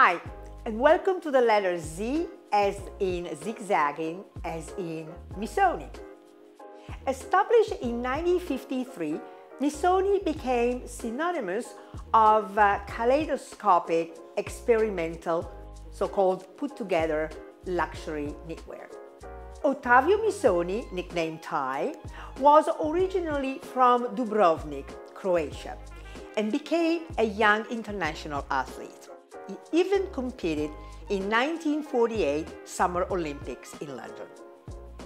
Hi, and welcome to the letter Z as in zigzagging, as in Missoni. Established in 1953, Missoni became synonymous of uh, kaleidoscopic, experimental, so-called put-together luxury knitwear. Ottavio Missoni, nicknamed Tai, was originally from Dubrovnik, Croatia, and became a young international athlete. He even competed in 1948 Summer Olympics in London.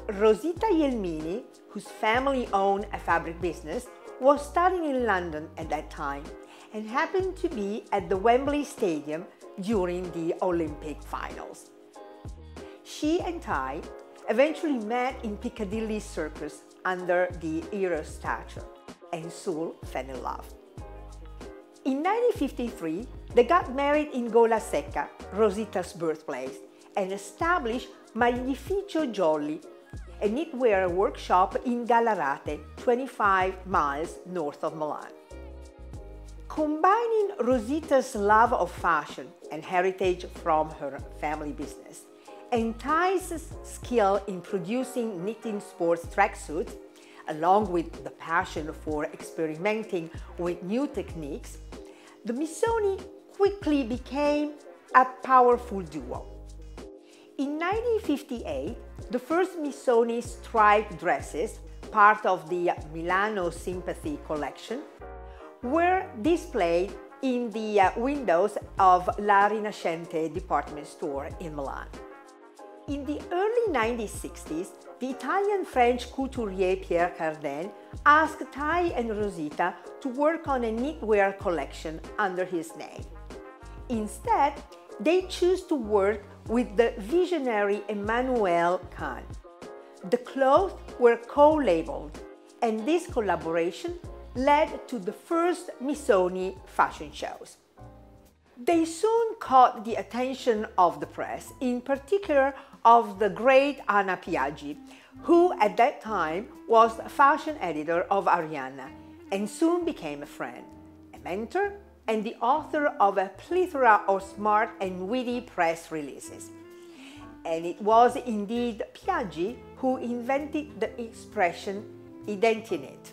Rosita Jelmini, whose family owned a fabric business, was studying in London at that time and happened to be at the Wembley Stadium during the Olympic finals. She and Tai eventually met in Piccadilly Circus under the Eros statue and soon fell in love. In 1953, they got married in Golasecca, Rosita's birthplace, and established Maglificio Jolly, a knitwear workshop in Gallarate, 25 miles north of Milan. Combining Rosita's love of fashion and heritage from her family business and skill in producing knitting sports tracksuits, along with the passion for experimenting with new techniques, the Missoni quickly became a powerful duo. In 1958, the first Missoni striped dresses, part of the Milano Sympathy collection, were displayed in the uh, windows of La Rinascente department store in Milan. In the early 1960s, the Italian-French couturier Pierre Cardin asked Tai and Rosita to work on a knitwear collection under his name. Instead, they chose to work with the visionary Emmanuelle Khanh. The clothes were co-labeled, and this collaboration led to the first Missoni fashion shows. They soon caught the attention of the press, in particular of the great Anna Piaggi, who at that time was fashion editor of Arianna and soon became a friend, a mentor, and the author of a plethora of smart and witty press releases. And it was indeed Piaggi who invented the expression identiknit.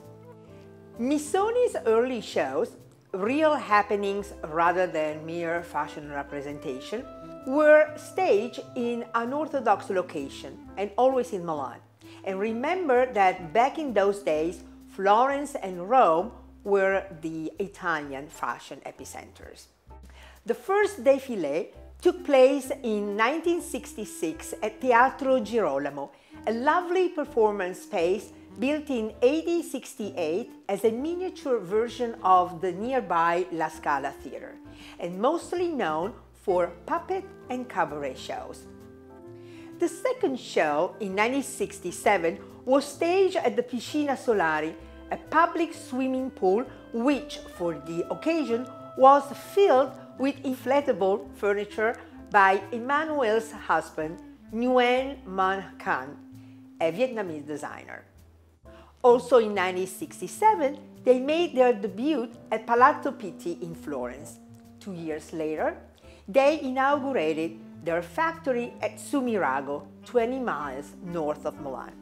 Missoni's early shows, real happenings rather than mere fashion representation, were staged in unorthodox location and always in Milan. And remember that back in those days, Florence and Rome were the Italian fashion epicenters. The first défilé took place in 1966 at Teatro Gerolamo, a lovely performance space built in 1868 as a miniature version of the nearby La Scala Theatre, and mostly known for puppet and cabaret shows. The second show in 1967 was staged at the Piscina Solari, a public swimming pool which, for the occasion, was filled with inflatable furniture by Emmanuelle's husband, Nguyen Manh Khanh, a Vietnamese designer. Also in 1967, they made their debut at Palazzo Pitti in Florence. Two years later, they inaugurated their factory at Sumirago, 20 miles north of Milan.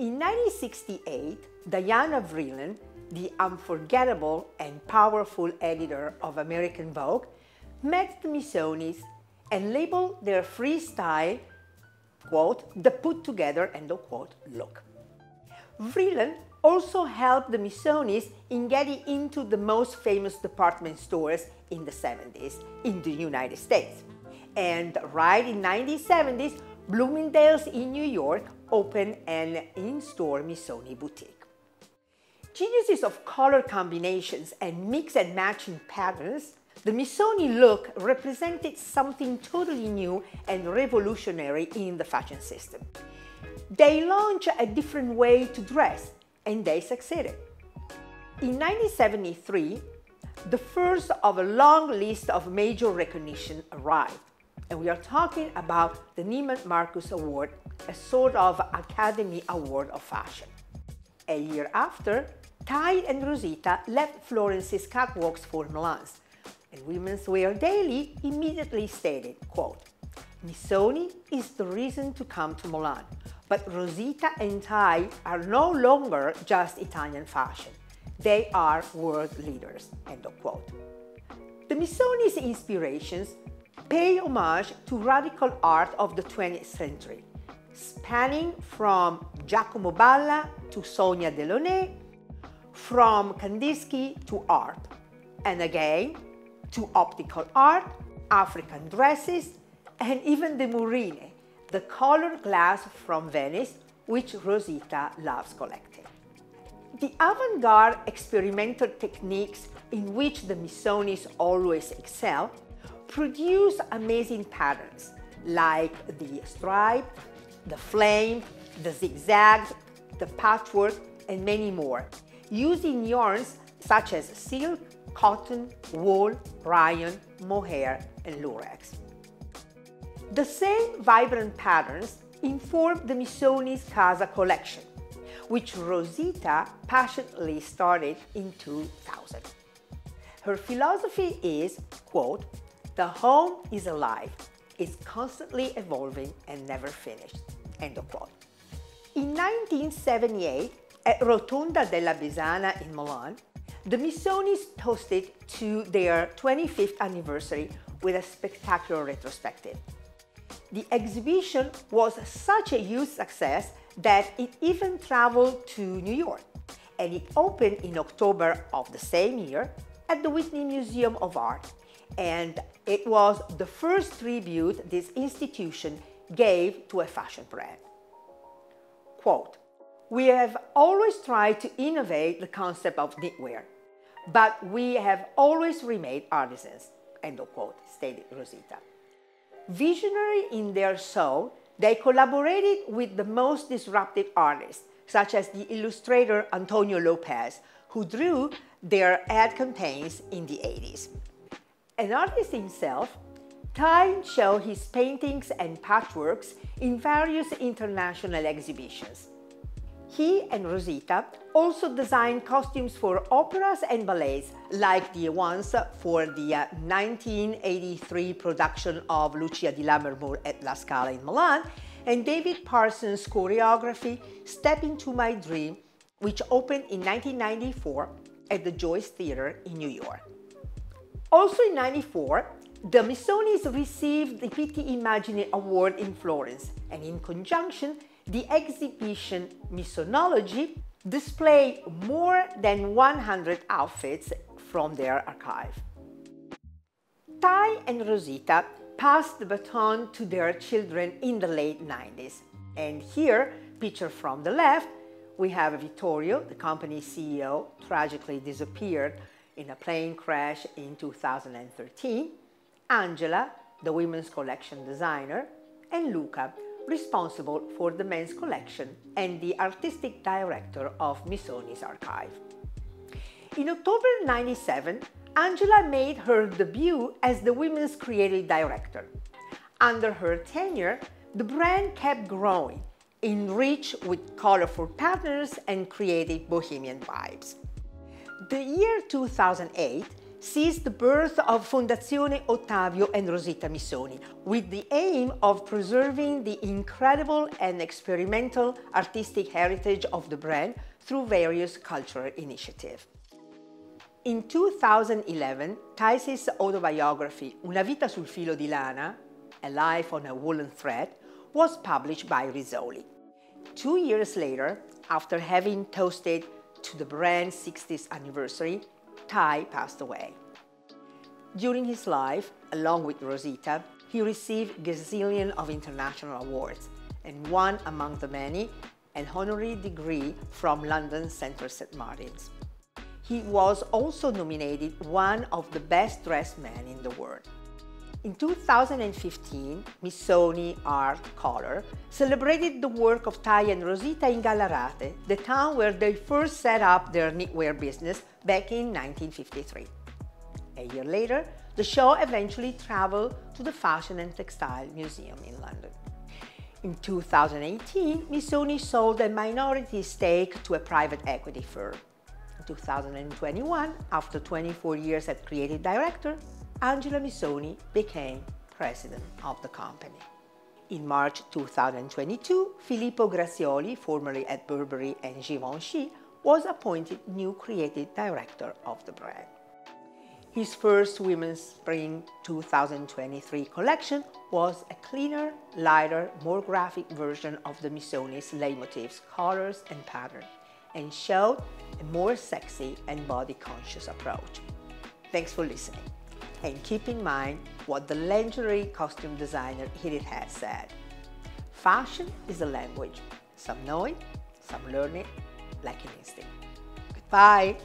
In 1968, Diana Vreeland, the unforgettable and powerful editor of American Vogue, met the Missonis and labeled their freestyle, quote, the put together, end of quote, look. Vreeland also helped the Missonis in getting into the most famous department stores in the 70s in the United States. And right in 1970s, Bloomingdale's in New York opened an in-store Missoni boutique. Geniuses of color combinations and mix and matching patterns, the Missoni look represented something totally new and revolutionary in the fashion system. They launched a different way to dress and they succeeded. In 1973, the first of a long list of major recognition arrived, and we are talking about the Neiman Marcus Award, a sort of Academy Award of Fashion. A year after, Tai and Rosita left Florence's catwalks for Milan's, and Women's Wear Daily immediately stated, quote, Missoni is the reason to come to Milan, but Rosita and Tai are no longer just Italian fashion. They are world leaders, end of quote. The Missoni's inspirations pay homage to radical art of the 20th century, spanning from Giacomo Balla to Sonia Delaunay, from Kandinsky to Arp, and again to optical art, African dresses, and even the Murrine, the colored glass from Venice, which Rosita loves collecting. The avant-garde experimental techniques in which the Missonis always excel produce amazing patterns like the stripe, the flame, the zigzags, the patchwork, and many more, using yarns such as silk, cotton, wool, rayon, mohair, and lurex. The same vibrant patterns inform the Missoni's Casa collection, which Rosita passionately started in 2000. Her philosophy is, quote, the home is alive, it's constantly evolving and never finished, end of quote. In 1978, at Rotonda della Besana in Milan, the Missonis toasted to their 25th anniversary with a spectacular retrospective. The exhibition was such a huge success that it even traveled to New York and it opened in October of the same year at the Whitney Museum of Art and it was the first tribute this institution gave to a fashion brand. Quote, we have always tried to innovate the concept of knitwear, but we have always remained artisans, end of quote, stated Rosita. Visionary in their soul, they collaborated with the most disruptive artists, such as the illustrator Antonio Lopez, who drew their ad campaigns in the 80s. An artist himself, Tai showed his paintings and patchworks in various international exhibitions. He and Rosita also designed costumes for operas and ballets, like the ones for the 1983 uh, production of Lucia di Lammermoor at La Scala in Milan, and David Parsons' choreography, Step Into My Dream, which opened in 1994 at the Joyce Theatre in New York. Also in 94, the Missonis received the Pitti Immagine Award in Florence, and in conjunction, the exhibition Missonology displayed more than 100 outfits from their archive. Tai and Rosita passed the baton to their children in the late 90s. And here, picture from the left, we have Vittorio, the company CEO, tragically disappeared in a plane crash in 2013, Angela, the women's collection designer, and Luca, responsible for the men's collection and the artistic director of Missoni's archive. In October 97, Angela made her debut as the women's creative director. Under her tenure, the brand kept growing, enriched with colorful patterns and creative bohemian vibes. The year 2008 sees the birth of Fondazione Ottavio and Rosita Missoni with the aim of preserving the incredible and experimental artistic heritage of the brand through various cultural initiatives. In 2011, Tai's autobiography Una vita sul filo di lana, A Life on a Woolen Thread, was published by Rizzoli. Two years later, after having toasted to the brand's 60th anniversary, Tai passed away. During his life, along with Rosita, he received gazillion of international awards, and one among the many, an honorary degree from London Centre St. Martin's. He was also nominated one of the best dressed men in the world. In 2015, Missoni Art Color celebrated the work of Tai and Rosita in Gallarate, the town where they first set up their knitwear business back in 1953. A year later, the show eventually traveled to the Fashion and Textile Museum in London. In 2018, Missoni sold a minority stake to a private equity firm. In 2021, after 24 years as creative director, Angela Missoni became president of the company. In March 2022, Filippo Grazioli, formerly at Burberry and Givenchy, was appointed new creative director of the brand. His first women's spring 2023 collection was a cleaner, lighter, more graphic version of the Missoni's leitmotifs, colors and pattern, and showed a more sexy and body-conscious approach. Thanks for listening, and keep in mind what the legendary costume designer Edith Head said. Fashion is a language. Some know it, some learn it like an instinct. Goodbye!